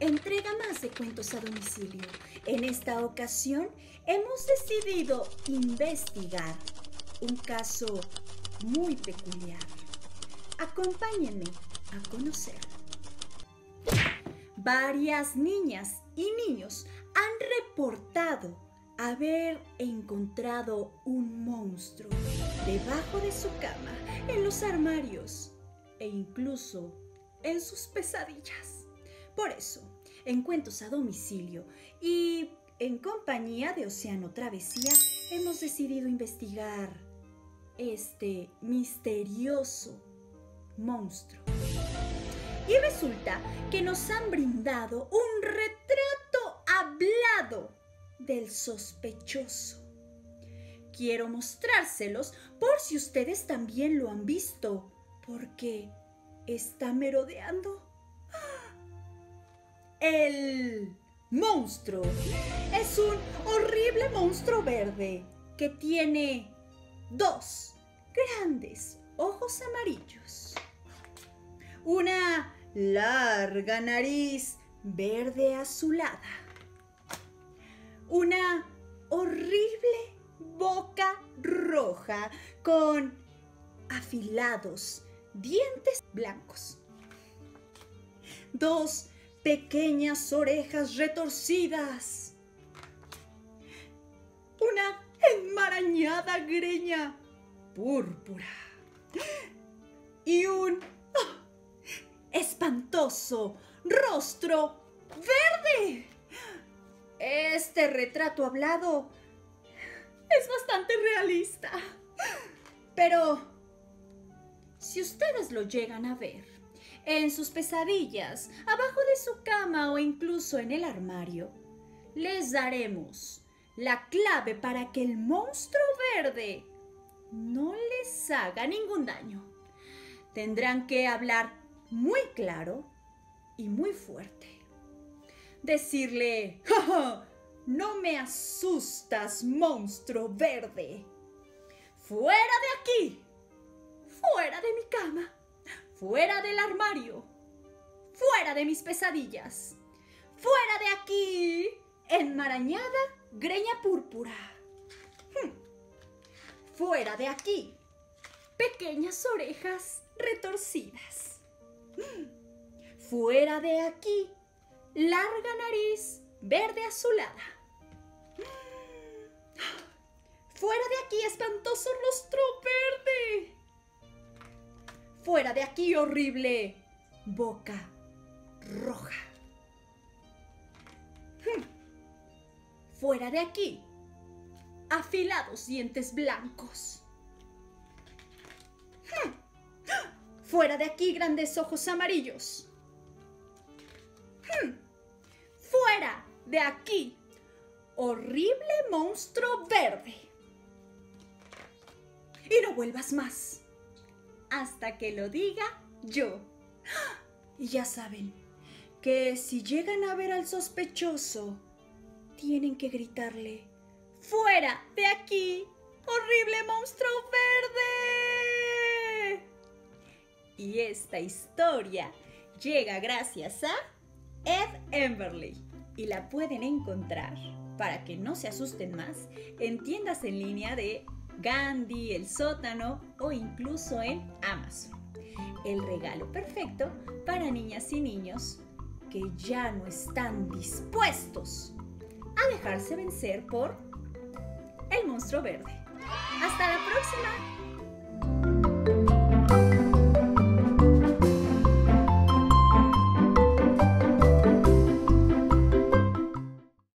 entrega más de cuentos a domicilio. En esta ocasión hemos decidido investigar un caso muy peculiar. Acompáñenme a conocerlo. Varias niñas y niños han reportado haber encontrado un monstruo debajo de su cama, en los armarios e incluso en sus pesadillas. Por eso, en Cuentos a Domicilio y en compañía de Océano Travesía, hemos decidido investigar este misterioso monstruo. Y resulta que nos han brindado un retrato hablado del sospechoso. Quiero mostrárselos por si ustedes también lo han visto, porque está merodeando. El monstruo. Es un horrible monstruo verde que tiene dos grandes ojos amarillos, una larga nariz verde azulada, una horrible boca roja con afilados dientes blancos, dos pequeñas orejas retorcidas, una enmarañada greña púrpura y un ¡ah! espantoso rostro verde. Este retrato hablado es bastante realista. Pero si ustedes lo llegan a ver en sus pesadillas, abajo de su cama o incluso en el armario, les daremos la clave para que el monstruo verde no les haga ningún daño. Tendrán que hablar muy claro y muy fuerte. Decirle, ¡Ja, no me asustas, monstruo verde. Fuera de aquí. Fuera de mi cama. Fuera del armario. Fuera de mis pesadillas. Fuera de aquí. Enmarañada greña púrpura. Hmm. Fuera de aquí. Pequeñas orejas retorcidas. Hmm. Fuera de aquí. Larga nariz verde azulada. Fuera de aquí, espantoso rostro verde. Fuera de aquí, horrible boca roja. Hmm. Fuera de aquí, afilados dientes blancos. Hmm. Fuera de aquí, grandes ojos amarillos. Hmm. Fuera de aquí, horrible monstruo verde. Y no vuelvas más. Hasta que lo diga yo. Y ya saben que si llegan a ver al sospechoso, tienen que gritarle, ¡Fuera de aquí! ¡Horrible monstruo verde! Y esta historia llega gracias a Ed Emberley y la pueden encontrar para que no se asusten más en tiendas en línea de Gandhi, El Sótano o incluso en Amazon. El regalo perfecto para niñas y niños que ya no están dispuestos a dejarse vencer por el monstruo verde. Hasta la próxima.